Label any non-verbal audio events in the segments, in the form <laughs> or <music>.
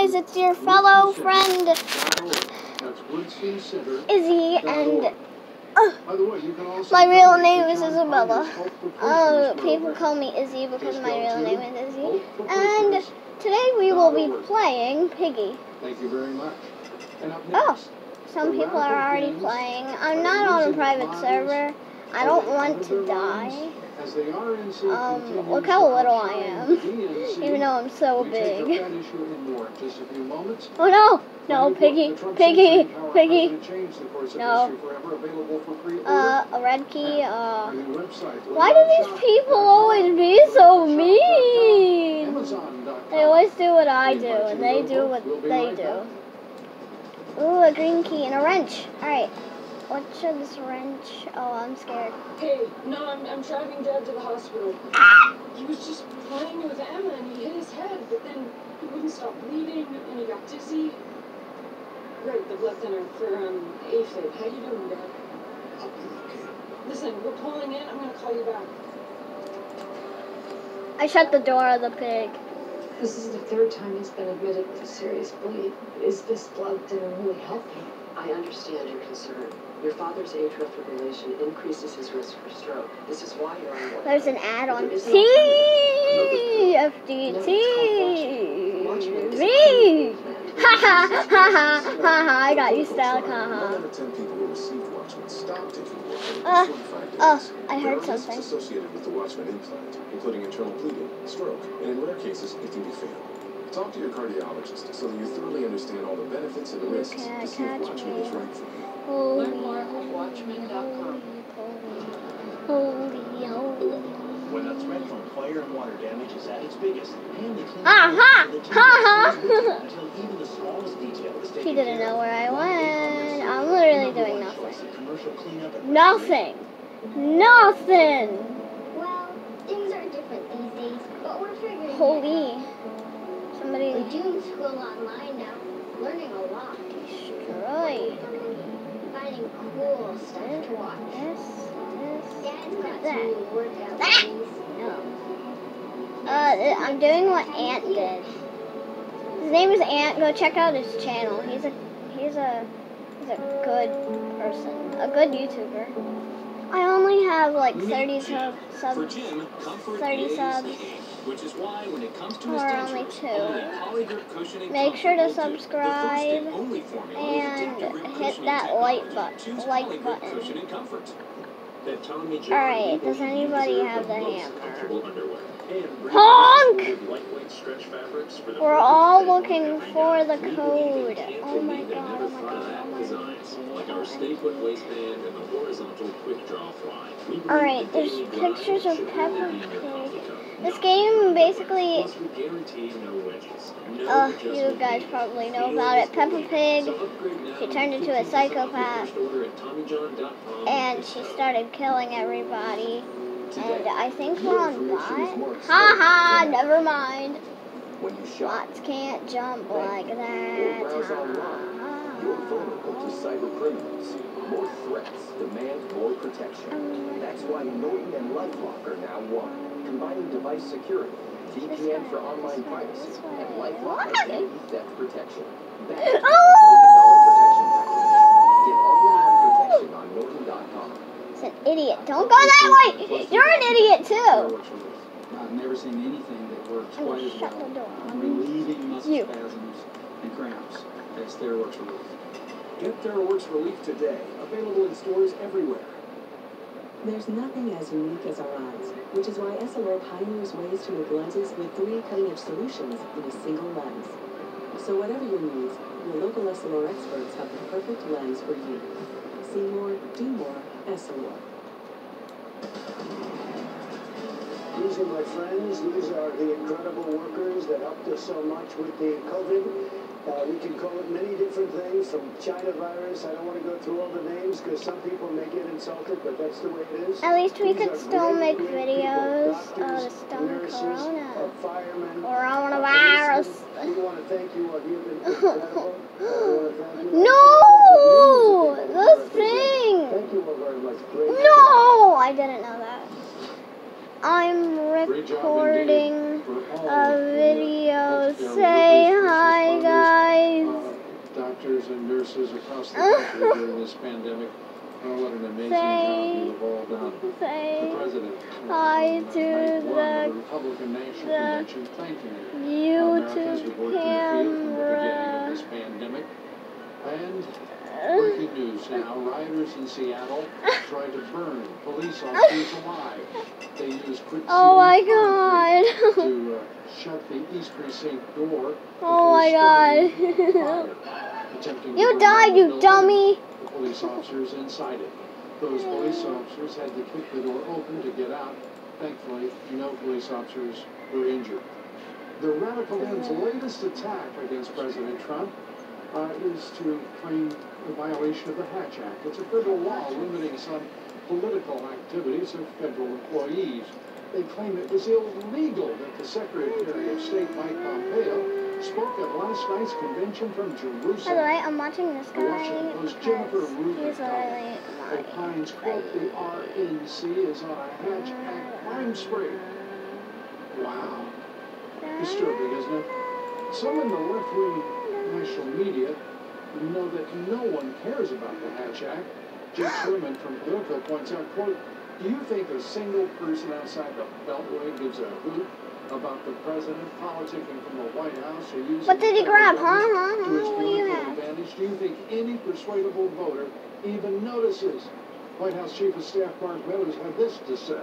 guys, it's your fellow friend Izzy, and uh, my real name is Isabella. Uh, people call me Izzy because my real name is Izzy. And today we will be playing Piggy. Thank you very much. Oh, some people are already playing. I'm not on a private server. I don't want to die. as the RNC Um, look how little I am. <laughs> Even though I'm so we take up big. that issue in more in just a few moments. Oh no! No, Piggy, book the Trump Piggy, Piggy. The course of No. history forever, available for pre-order. Uh, a red key, uh. Why do these people always be so mean? They always do what I do, and they do what they do. Ooh, a green key and a wrench. Alright, what should this wrench? Oh, I'm scared. Hey, no, I'm, I'm driving Dad to the hospital. He was just playing with Emma and he hit his head, but then he wouldn't stop bleeding and he got dizzy. Right, the blood thinner for um, AFib. How you doing, Dad? I'll be okay. Listen, we're pulling in. I'm gonna call you back. I shut the door of the pig. This is the third time he's been admitted with a serious bleed. Is this blood thinner really helping? I understand your concern. Your father's atrial fibrillation increases his risk for stroke. This is why you're on There's an ad on There is TFDT. Me! <laughs> Ha ha ha ha ha ha! I got you, Style. Ha ha. out of ten people who received Watchman stopped taking Watchman Uh, within 45 days. oh, I There heard are something. associated with the Watchman implant, including internal bleeding, stroke, and in rare cases, it can be fatal. Talk to your cardiologist so that you thoroughly understand all the benefits and You risks can't to see if catch Watchman me. is right for you. Holy, Learn more at watchman.com. holy, holy. holy. When a threat from fire and water damage is at its biggest, and the cleanup uh-huh, ha! the team Ha, ha! stays with you until even the smallest detail is taken He didn't care know of. where I One went. eight I'm hundred literally number doing one choice nothing. in commercial cleanup and Nothing. Nothing. Well, things are different these days, but we're figuring it Holy. Out. We're doing school online now, learning a lot, destroy finding cool stuff to watch. this, this. Dad's got that. some new workout That. things. No. Uh, I'm doing what Ant did. His name is Ant. Go check out his channel. He's a he's a he's a good person, a good YouTuber. I only have like 30 sub, For subs. 30 is subs. Which is why when it comes to his Or only two. only Poligrip cushioning Make sure to will do. The first subscribe and only formula and with Adaptive Grip hit that like button- like button. Cushioning comfort. They're telling me, Jim, Alright, does anybody have the hammer? comfortable underwear. And bring Honk! with lightweight stretch fabrics for the We're all looking for the We believe in code. Oh, oh my god, oh my god, oh my god. like our stay put waistband and the horizontal quick draw fly. Alright, there's pictures of Pepper Peppa only be in your Pig. This game basically, uh, you guys probably know about it. Peppa. Pig, she turned into a 15% off your psychopath. and she started killing everybody. And I think we're on bot. Ha ha, never mind. Bots can't jump like that. Ha, ha, you're vulnerable to cyber criminals. More threats demand more protection. That's why Norton and LifeLock are now one, combining device security, VPN for online privacy, and LifeLock identity theft protection. That's Oh! Get all-in-one protection on Norton.com. It's an idiot. Don't go that way. You're an idiot too. I've never seen anything that works I'm quite as well. Relieving muscle spasms and cramps as TheraWorx Relief. Get TheraWorx Relief today. Available in stores everywhere. There's nothing as unique as our eyes, which is why Essilor pioneers ways to make lenses with three cutting-edge solutions in a single lens. So whatever your needs, your local Essilor experts have the perfect lens for you. See more, do more, Essilor. These are my friends. These are the incredible workers that helped us so much with the COVID. Uh, we can call it many different things, from China virus. I don't want to go through all the names because some people may get insulted, but that's the way it is. At least we These could still great, make great videos of uh, to nurses, corona. uh, firemen, Coronavirus. uh. We want to thank you all. You've been incredible. We want to thank you. No! The thing! Thank you all very much. Great. No! I didn't know that. I'm recording a video. Say hi, guys. Doctors and nurses across the country <laughs> during this pandemic. Oh, what an amazing say, job you've all done. Say the president. Uh, hi to the, the Republican National the Convention. Thank you. YouTube camera. The of this pandemic. And breaking news now, rioters in Seattle <laughs> tried to burn police officers alive. They used quick Oh my god. to uh, shut the east precinct door. Oh my god. the fire, attempting to you died, you dummy. the police officers inside it. Those police officers had to kick the door open to get out. Thankfully, no police officers were injured. The radical end's latest attack against President Trump uh, is to claim a violation of the Hatch Act. It's a federal law limiting some political activities of federal employees. They claim it was illegal that the Secretary of State, Mike Pompeo, spoke at last night's convention from By the Jerusalem. way, I'm watching this guy Washington Post Jennifer because Rubin he's opines, quote, the RNC is on a Hatch Act crime spree. Wow. Disturbing, isn't it? Some in the left-wing national media know that no one cares about the Hatch Act. Jake Sherman from Politico points out, quote, do you think a single person outside the Beltway gives a hoot about the president politicking from the White House or using What did he grab, huh? Huh? to his Huh? What do you political have? advantage? Do you think any persuadable voter even notices? White House Chief of Staff Mark Meadows had this to say.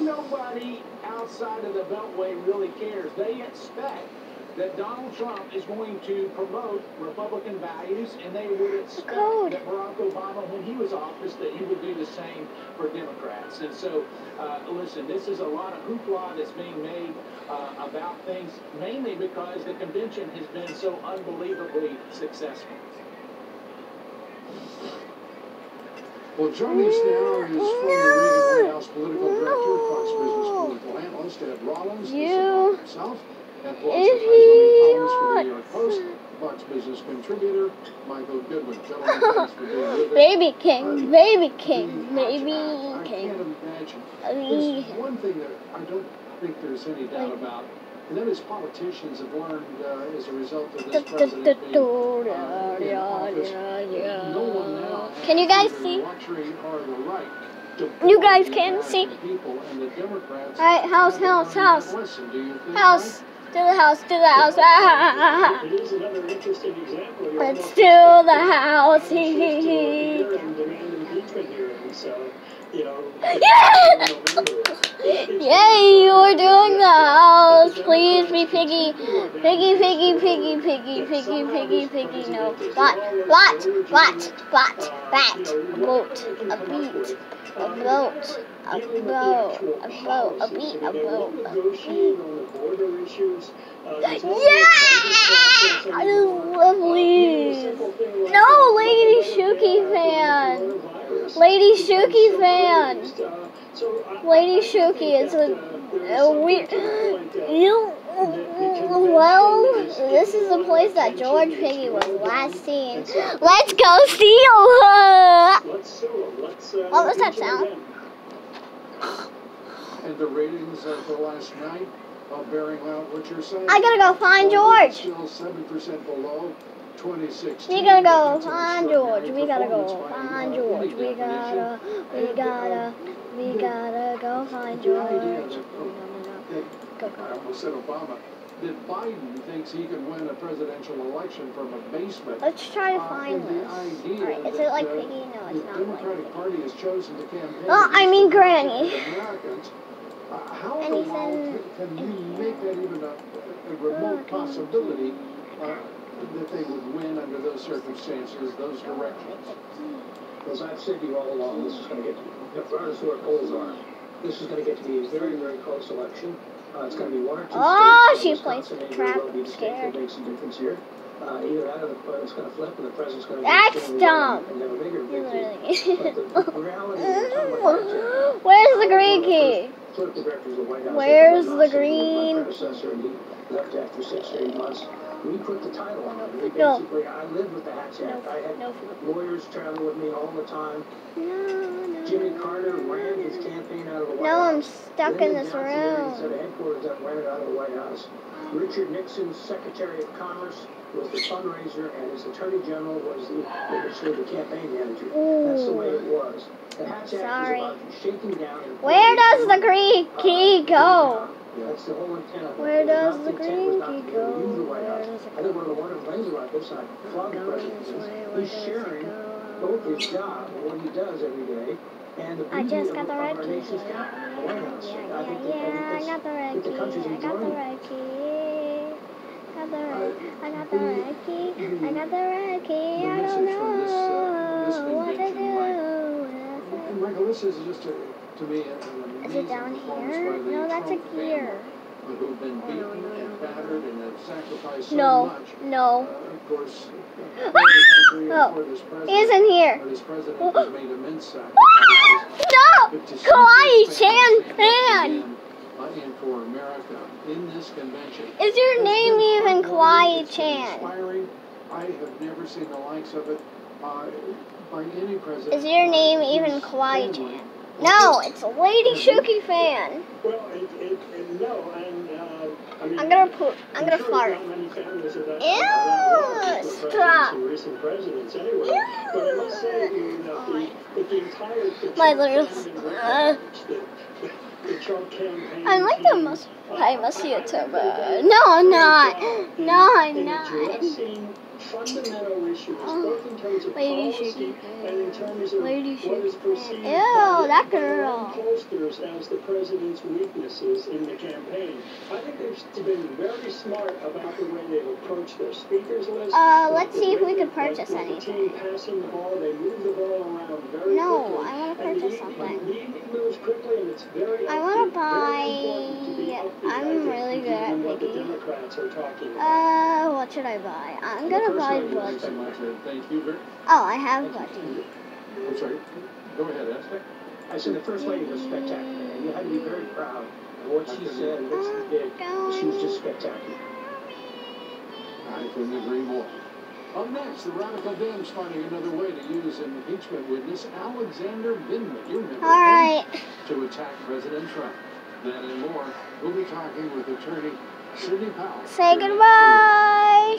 Nobody outside of the Beltway really cares. They expect that Donald Trump is going to promote Republican values, and they would expect code. that Barack Obama, when he was office, that he would do the same for Democrats. And so, uh, listen, this is a lot of hoopla that's being made uh, about things, mainly because the convention has been so unbelievably successful. Well, joining us now is former Reagan White House political director, Fox Business political analyst Ed Rollins, the You- Savant himself, and Pulitzer If Prize-winning columnist for the New he York Post, Fox Business contributor Michael Goodwin. Gentlemen, thanks for being with us. Baby King, Baby King, Baby King. There's one thing that I don't think there's any doubt about, and that is politicians have learned uh, as a result of this president being uh, in office. No one now Can you guys see? the luxury or the right to You guys can see? American People, and the Democrats Alright, house, house, house. that lesson, do you think, House? To the house, to the house. Ah, interesting example. You're Let's do the house. Hearings, so, you know, <laughs> Yeah! Yay, you're doing the house. Please be piggy. Piggy, piggy, piggy, piggy, piggy, piggy, piggy. No. What? What? What? What? Bat. A boat. A beat. A boat. A boat. A boat. A beat. A boat. A Negotiate on the border issues. uh, there's no Yeah! process I love Uh, Please. simple thing like No, Lady Shuki fan. Lady becomes Shuki fan. raised, so I- Lady Shuki is a, a weird. to the point that You. Well, this is the place that George Piggy was last seen. Let's go steal her. Let's sue 'em. Let's, What was that sound? And the ratings of the last night are bearing out what you're saying. I gotta go find George. Still seven percent below 2016. We gotta go find George. We gotta go find uh, George. We gotta. We gotta. uh, We gotta go find George. that, No, no, no. that Go, I almost said Obama, that Biden thinks he can win a presidential election from a basement. Let's try to Uh, find the this. idea Alright, is it like uh, Piggy? No, The it's not like Democratic Piggy. Party has chosen to campaign. Oh, I mean the Granny. Americans. Uh, how in the world can you make that even a, a remote possibility uh, that they would win under those circumstances, those directions? As I've said to you all along, this is going to get, regardless of where polls are, this is going to get to be a very, very close election. Uh, it's going to be one or two Oh, states. she plays maybe trap. the Scared. makes a difference here. Uh, either that or the, uh, it's going to flip and the president's going to That's dumb. and have a bigger victory. <laughs> But the, literally. the reality is, we're talking about Hatch Act. Where's the green key? Political directors of the White House. Where's the did not say, "Look, my green predecessor," and he- left after six or eight months. We put the title on it. We No. basically, I lived with the Hatch Act. I had No. lawyers travel with me all the time. No, no. Jimmy Carter ran his campaign out of the White No, I'm House. stuck in Lyndon this Johnson room. of headquarters up ran it out of the White House. Richard Nixon's Secretary of Commerce was the fundraiser, and his Attorney General was the, the campaign manager. That's the way it was. The Hatch Act Sorry. is about shaking down. and Where does the green uh, key go? That's the whole intent of. Where It does the green key be able to go? use the White Where does it I think one of the wonderful things about this, I applaud the Go president, is he's sharing both his job what he does every day, and the I just got the red key. nation's capital, the White House. Yeah, yeah, think that, I yeah, I got the red key. I got the red key. Got the red. I got the red key. I got the red key. I don't message this, uh, this know what to do. And Michael, this is just a, to me an Is it down here? No, that's a gear. who've been Oh, no, beaten no, and no, battered and have sacrificed so No, much. no. Uh, of course, for <gasps> the country and Oh, for this president. he isn't here. But this president has made immense sacrifices. No! But Kawaii this Chan family fan! in, uh, and for America in this convention. Is your name even heartwarming, Kawaii Chan? Inspiring. I have never seen the likes of it uh, by any president. Is your name whose even Kawaii Chan? No, it's a Lady Shuki fan. Well, it, it, it, no, uh, I mean. I'm gonna poop. I'm gonna sure fart. Ew, stop. recent presidents anyway. Ew. But I must the, entire. My little- uh. I'm like the most uh, famous No, I'm not. No, I'm not. Fundamental issues, Oh. both in terms of Lady policy and in terms of Lady what is perceived Ew, by, that by their own girl. pollsters as the president's weaknesses in the campaign. I think they've been very smart about the way they've approached their speakers list. Uh, let's see if we can purchase like, with The team passing the ball, they move the ball around very No, quickly. I wanna and purchase something. He, he moves quickly, and it's very. I wanna upbeat, very important to buy- I'm really good at given what the picking. Democrats are talking about. Uh, what should I buy? I'm gonna First buy of all, Budgie. Thanks so much. Thank you. very- Oh, I have Budgie. I'm sorry. Go ahead, Aztec. I said the first lady was spectacular, and you had to be very proud of what she said and what she did. She was just spectacular. I couldn't agree more. Up next, the radical Dems finding another way to use an impeachment witness, Alexander Vindman. You remember All him, right. To attack President Trump. That and more. We'll be talking with attorney Sidney Powell. Say goodbye.